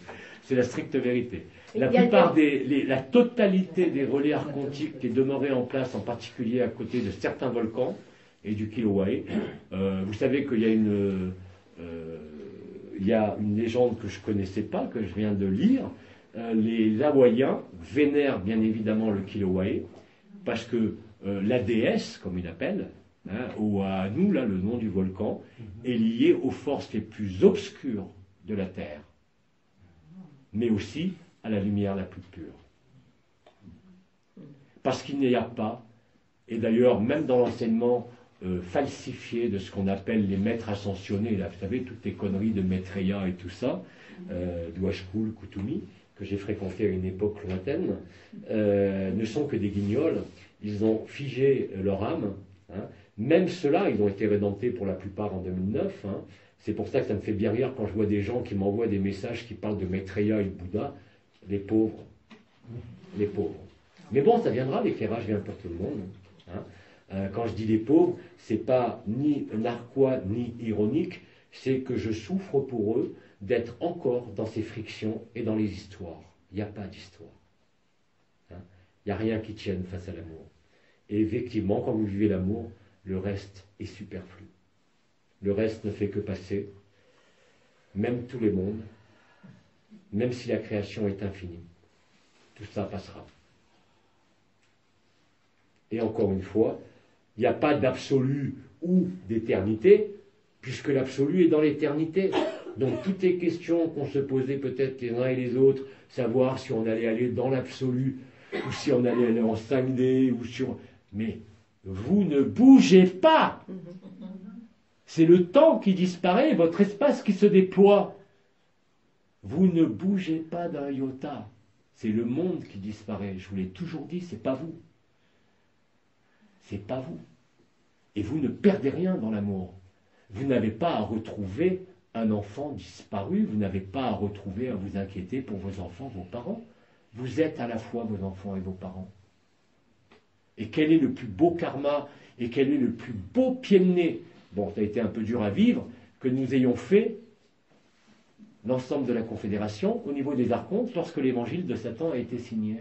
C'est la stricte vérité. La plupart des, la totalité des relais archontiques qui est demeurée en place, en particulier à côté de certains volcans et du Kilauea, euh, vous savez qu'il y a une euh, il y a une légende que je ne connaissais pas, que je viens de lire. Euh, les Hawaïens vénèrent bien évidemment le Kilauea, parce que euh, la déesse, comme ils l'appellent, hein, ou à nous, là, le nom du volcan, est lié aux forces les plus obscures de la Terre, mais aussi à la lumière la plus pure. Parce qu'il n'y a pas, et d'ailleurs même dans l'enseignement euh, falsifié de ce qu'on appelle les maîtres ascensionnés. Là, vous savez, toutes les conneries de Maitreya et tout ça, euh, Douachkoul, Koutoumi, que j'ai fréquenté à une époque lointaine, euh, ne sont que des guignols. Ils ont figé leur âme. Hein. Même ceux-là, ils ont été rédemptés pour la plupart en 2009. Hein. C'est pour ça que ça me fait bien rire quand je vois des gens qui m'envoient des messages qui parlent de Maitreya et Bouddha. Les pauvres. Les pauvres. Mais bon, ça viendra, l'éclairage vient pour tout le monde. Hein. Euh, quand je dis les pauvres, c'est pas ni narquois ni ironique, c'est que je souffre pour eux d'être encore dans ces frictions et dans les histoires. Il n'y a pas d'histoire. Hein. Il n'y a rien qui tienne face à l'amour. Et effectivement, quand vous vivez l'amour, le reste est superflu. Le reste ne fait que passer, même tous les mondes, même si la création est infinie. Tout ça passera. Et encore une fois, il n'y a pas d'absolu ou d'éternité, puisque l'absolu est dans l'éternité. Donc toutes les questions qu'on se posait peut-être les uns et les autres, savoir si on allait aller dans l'absolu, ou si on allait aller en 5D, ou. Mais vous ne bougez pas C'est le temps qui disparaît, votre espace qui se déploie. Vous ne bougez pas d'un iota. C'est le monde qui disparaît. Je vous l'ai toujours dit, c'est pas vous. C'est pas vous. Et vous ne perdez rien dans l'amour. Vous n'avez pas à retrouver un enfant disparu, vous n'avez pas à retrouver à vous inquiéter pour vos enfants, vos parents. Vous êtes à la fois vos enfants et vos parents. Et quel est le plus beau karma et quel est le plus beau pied de nez? Bon, ça a été un peu dur à vivre, que nous ayons fait l'ensemble de la Confédération au niveau des archontes lorsque l'évangile de Satan a été signé.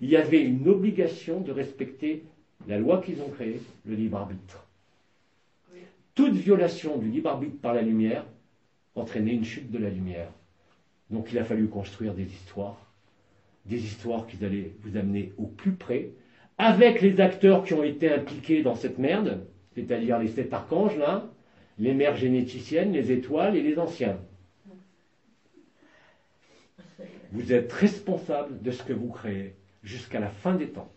Il y avait une obligation de respecter la loi qu'ils ont créée, le libre arbitre. Toute violation du libre arbitre par la lumière entraînait une chute de la lumière. Donc il a fallu construire des histoires, des histoires qui allaient vous amener au plus près, avec les acteurs qui ont été impliqués dans cette merde, c'est-à-dire les sept archanges là, les mères généticiennes, les étoiles et les anciens. Vous êtes responsable de ce que vous créez jusqu'à la fin des temps.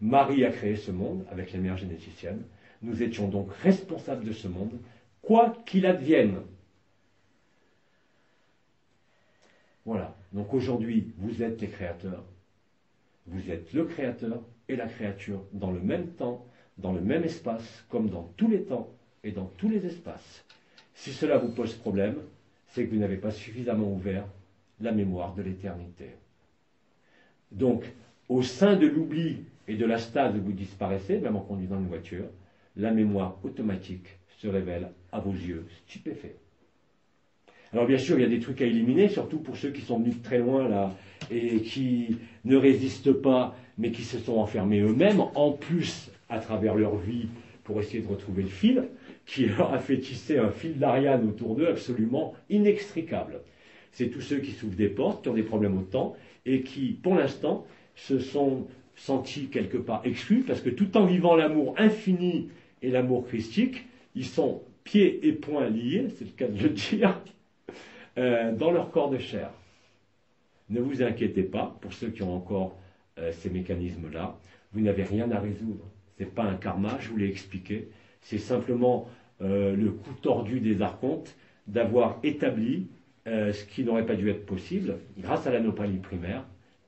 Marie a créé ce monde avec les mères généticiennes. Nous étions donc responsables de ce monde, quoi qu'il advienne. Voilà. Donc aujourd'hui, vous êtes les créateurs. Vous êtes le créateur et la créature dans le même temps, dans le même espace, comme dans tous les temps et dans tous les espaces. Si cela vous pose problème, c'est que vous n'avez pas suffisamment ouvert la mémoire de l'éternité. Donc, au sein de l'oubli et de la stade où vous disparaissez, même en conduisant une voiture, la mémoire automatique se révèle à vos yeux stupéfaits. Alors bien sûr, il y a des trucs à éliminer, surtout pour ceux qui sont venus de très loin là et qui ne résistent pas, mais qui se sont enfermés eux-mêmes, en plus à travers leur vie pour essayer de retrouver le fil, qui leur a fait tisser un fil d'Ariane autour d'eux absolument inextricable. C'est tous ceux qui s'ouvrent des portes, qui ont des problèmes au temps, et qui, pour l'instant, se sont sentis quelque part exclus, parce que tout en vivant l'amour infini et l'amour christique, ils sont pieds et poings liés, c'est le cas de le dire, euh, dans leur corps de chair. Ne vous inquiétez pas, pour ceux qui ont encore euh, ces mécanismes-là, vous n'avez rien à résoudre. Ce n'est pas un karma, je vous l'ai expliqué. C'est simplement euh, le coup tordu des archontes d'avoir établi ce qui n'aurait pas dû être possible, grâce à l'anopalie primaire,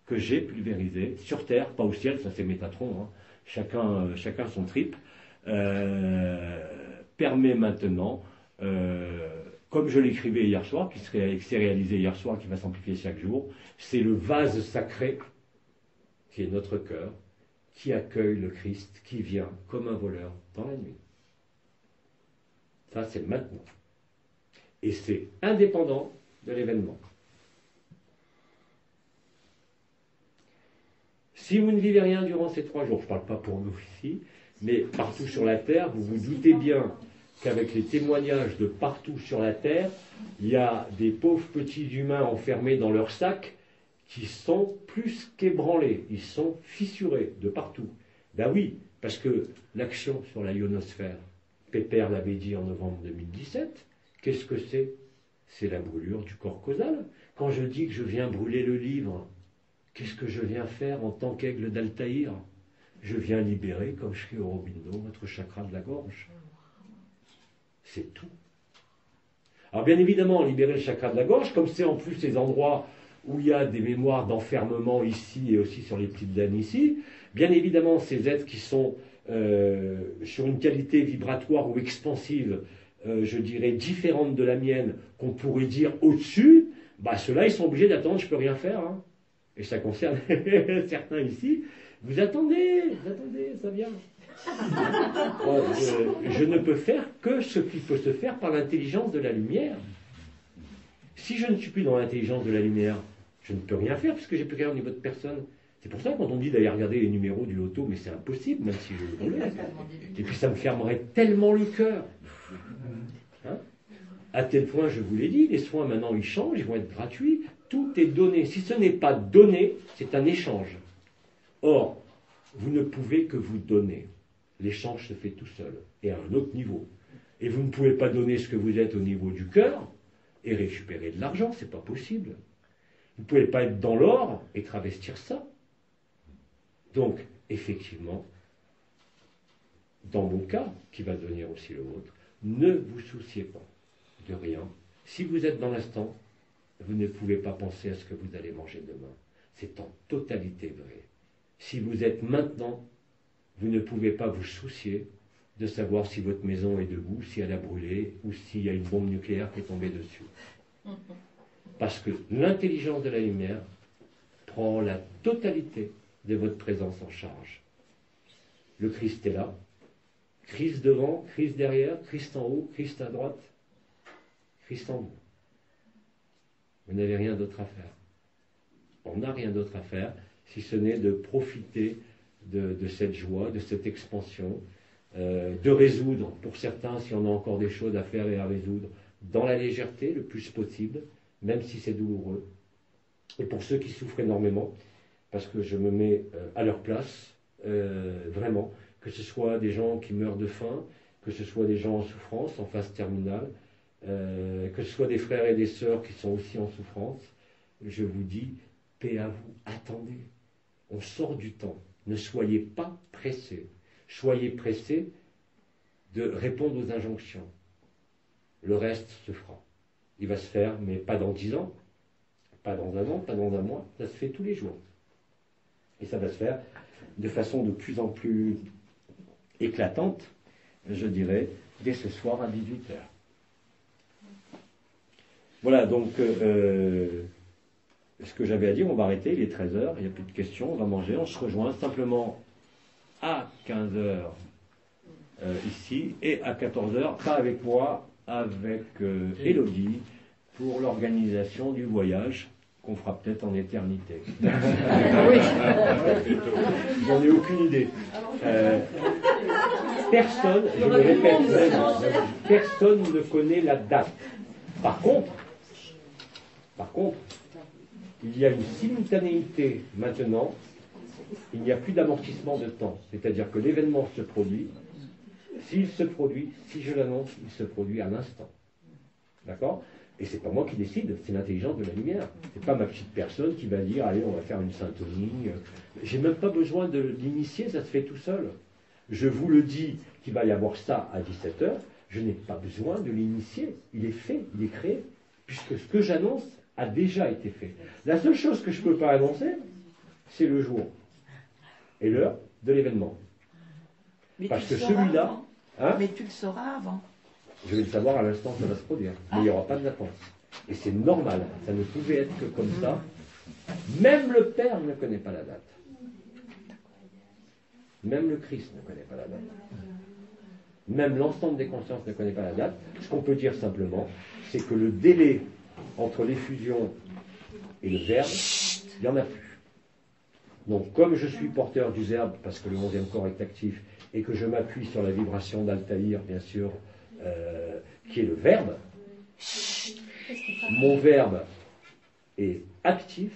que j'ai pulvérisé sur Terre, pas au ciel, ça c'est Métatron, hein. chacun, chacun son trip, permet maintenant comme je l'écrivais hier soir, qui s'est réalisé hier soir, qui va s'amplifier chaque jour, c'est le vase sacré qui est notre cœur, qui accueille le Christ, qui vient comme un voleur dans la nuit. Ça, c'est maintenant. Et c'est indépendant de l'événement. Si vous ne vivez rien durant ces trois jours, je ne parle pas pour nous ici, mais partout sur la terre, vous vous doutez bien qu'avec les témoignages de partout sur la Terre, il y a des pauvres petits humains enfermés dans leur sac qui sont plus qu'ébranlés, ils sont fissurés de partout. Ben oui, parce que l'action sur la ionosphère, Pépère l'avait dit en novembre 2017, qu'est-ce que c'est? C'est la brûlure du corps causal. Quand je dis que je viens brûler le livre, qu'est-ce que je viens faire en tant qu'aigle d'Altaïr? Je viens libérer, comme je au Aurobindo, votre chakra de la gorge. C'est tout. Alors bien évidemment, libérer le chakra de la gorge, comme c'est en plus ces endroits où il y a des mémoires d'enfermement ici et aussi sur les petites dames ici, bien évidemment, ces êtres qui sont euh, sur une qualité vibratoire ou expansive euh, je dirais, différente de la mienne, qu'on pourrait dire au-dessus, bah ceux-là, ils sont obligés d'attendre, je ne peux rien faire. hein. Et ça concerne certains ici. Vous attendez, vous attendez, ça vient. Je, ne peux faire que ce qui peut se faire par l'intelligence de la lumière. Si je ne suis plus dans l'intelligence de la lumière, je ne peux rien faire puisque j'ai plus rien au niveau de personne. C'est pour ça quand on dit d'aller regarder les numéros du loto, mais c'est impossible, même si je le voulais. Et puis ça me fermerait tellement le cœur. Hein? À tel point, je vous l'ai dit, les soins maintenant ils changent, ils vont être gratuits. Tout est donné. Si ce n'est pas donné, c'est un échange. Or, vous ne pouvez que vous donner. L'échange se fait tout seul et à un autre niveau. Et vous ne pouvez pas donner ce que vous êtes au niveau du cœur et récupérer de l'argent, c'est pas possible. Vous ne pouvez pas être dans l'or et travestir ça. Donc, effectivement, dans mon cas, qui va devenir aussi le vôtre, ne vous souciez pas de rien. Si vous êtes dans l'instant, vous ne pouvez pas penser à ce que vous allez manger demain. C'est en totalité vrai. Si vous êtes maintenant, vous ne pouvez pas vous soucier de savoir si votre maison est debout, si elle a brûlé ou s'il y a une bombe nucléaire qui est tombée dessus. Parce que l'intelligence de la lumière prend la totalité de votre présence en charge. Le Christ est là. Christ devant, Christ derrière, Christ en haut, Christ à droite, Christ en vous. Vous n'avez rien d'autre à faire. On n'a rien d'autre à faire si ce n'est de profiter de, cette joie, de cette expansion, euh, de résoudre, pour certains, si on a encore des choses à faire et à résoudre, dans la légèreté le plus possible, même si c'est douloureux. Et pour ceux qui souffrent énormément, parce que je me mets euh, à leur place, euh, vraiment, que ce soit des gens qui meurent de faim, que ce soit des gens en souffrance, en phase terminale, que ce soit des frères et des sœurs qui sont aussi en souffrance, je vous dis, paix à vous, attendez, on sort du temps, ne soyez pas pressés, soyez pressés de répondre aux injonctions. Le reste se fera. Il va se faire, mais pas dans dix ans, pas dans un an, pas dans un mois, ça se fait tous les jours. Et ça va se faire de façon de plus en plus éclatante, je dirais, dès ce soir à 18h. Voilà, donc, euh, ce que j'avais à dire, on va arrêter, il est 13h, il n'y a plus de questions, on va manger, on se rejoint simplement à 15h euh, ici, et à 14h, pas avec moi, avec euh, Elodie, pour l'organisation du voyage qu'on fera peut-être en éternité. J'en ai aucune idée. Euh, personne, je me répète, personne ne connaît la date. Par contre, par contre, il y a une simultanéité maintenant, il n'y a plus d'amortissement de temps. C'est-à-dire que l'événement se produit, s'il se produit, si je l'annonce, il se produit à l'instant. D'accord? Et c'est pas moi qui décide, c'est l'intelligence de la lumière. C'est pas ma petite personne qui va dire allez, on va faire une syntonie. J'ai même pas besoin de l'initier, ça se fait tout seul. Je vous le dis qu'il va y avoir ça à 17h, je n'ai pas besoin de l'initier. Il est fait, il est créé. Puisque ce que j'annonce a déjà été fait. La seule chose que je ne peux pas annoncer, c'est le jour et l'heure de l'événement. Parce que celui-là. Hein, mais tu le sauras avant. Je vais le savoir à l'instant que ça va se produire. Mais il n'y aura pas de latence. Et c'est normal. Ça ne pouvait être que comme ça. Même le Père ne connaît pas la date. Même le Christ ne connaît pas la date. Même l'ensemble des consciences ne connaît pas la date. Ce qu'on peut dire simplement, c'est que le délai entre l'effusion et le verbe, il n'y en a plus. Donc, comme je suis porteur du verbe, parce que le onzième corps est actif, et que je m'appuie sur la vibration d'Altaïr, bien sûr, euh, qui est le verbe, mon verbe est actif,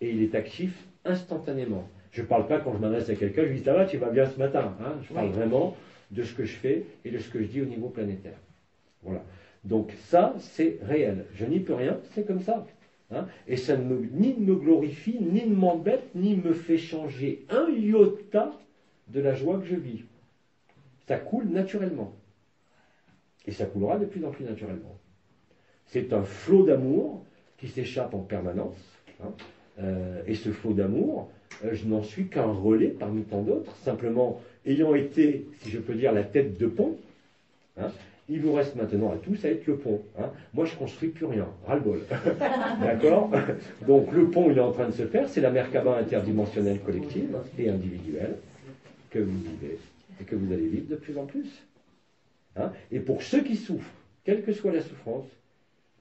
et il est actif instantanément. Je ne parle pas quand je m'adresse à quelqu'un, je lui dis ça va, tu vas bien ce matin. Hein je parle vraiment de ce que je fais et de ce que je dis au niveau planétaire. Voilà. Donc ça, c'est réel. Je n'y peux rien, c'est comme ça. Hein et ça ne me, ni ne me glorifie, ni ne m'embête, ni me fait changer un iota de la joie que je vis. Ça coule naturellement. Et ça coulera de plus en plus naturellement. C'est un flot d'amour qui s'échappe en permanence. Hein euh, et ce flot d'amour, euh, je n'en suis qu'un relais parmi tant d'autres, simplement ayant été, si je peux dire, la tête de pont, hein, Il vous reste maintenant à tous à être le pont. Hein. Moi, je construis plus rien. Ras-le-bol. D'accord? Donc, le pont, il est en train de se faire. C'est la Merkaba interdimensionnelle collective et individuelle que vous vivez et que vous allez vivre de plus en plus. Hein. et pour ceux qui souffrent, quelle que soit la souffrance,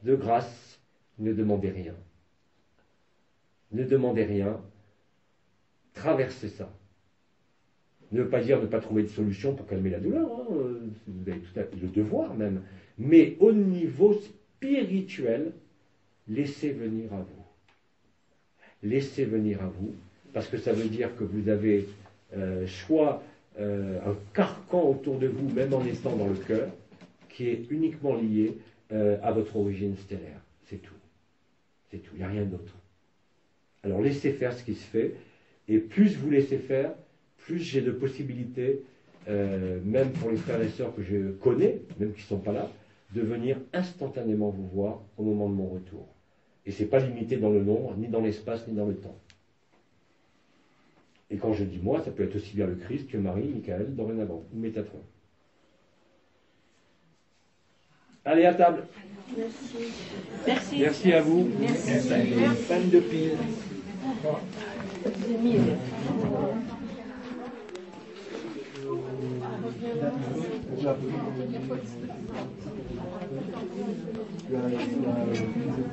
de grâce, ne demandez rien. Ne demandez rien. Traversez ça. Ne pas dire ne pas trouver de solution pour calmer la douleur, hein, euh, vous avez tout à le devoir même. Mais au niveau spirituel, laissez venir à vous. Laissez venir à vous, parce que ça veut dire que vous avez euh, soit euh, un carcan autour de vous, même en étant dans le cœur, qui est uniquement lié à votre origine stellaire. C'est tout. C'est tout. Il n'y a rien d'autre. Alors laissez faire ce qui se fait, et plus vous laissez faire, plus j'ai de possibilités, euh, même pour les frères et sœurs que je connais, même qui ne sont pas là, de venir instantanément vous voir au moment de mon retour. Et ce n'est pas limité dans le nombre, ni dans l'espace, ni dans le temps. Et quand je dis moi, ça peut être aussi bien le Christ que Marie, Michael, dorénavant, ou Métatron. Allez à table. Merci. Merci. Merci à vous. Merci. Panne de pile.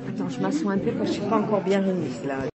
Attends, je m'assois un peu parce que je suis pas encore bien remise là.